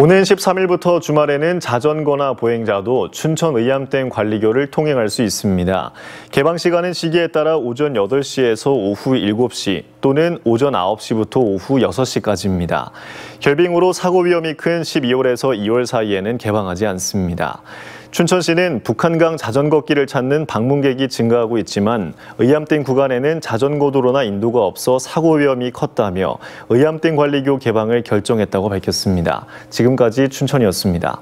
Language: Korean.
오는 13일부터 주말에는 자전거나 보행자도 춘천 의암댐 관리교를 통행할 수 있습니다. 개방 시간은 시기에 따라 오전 8시에서 오후 7시 또는 오전 9시부터 오후 6시까지입니다. 결빙으로 사고 위험이 큰 12월에서 2월 사이에는 개방하지 않습니다. 춘천시는 북한강 자전거길을 찾는 방문객이 증가하고 있지만 의암댐 구간에는 자전거 도로나 인도가 없어 사고 위험이 컸다며 의암댐 관리교 개방을 결정했다고 밝혔습니다. 지금 까지 춘천이었습니다.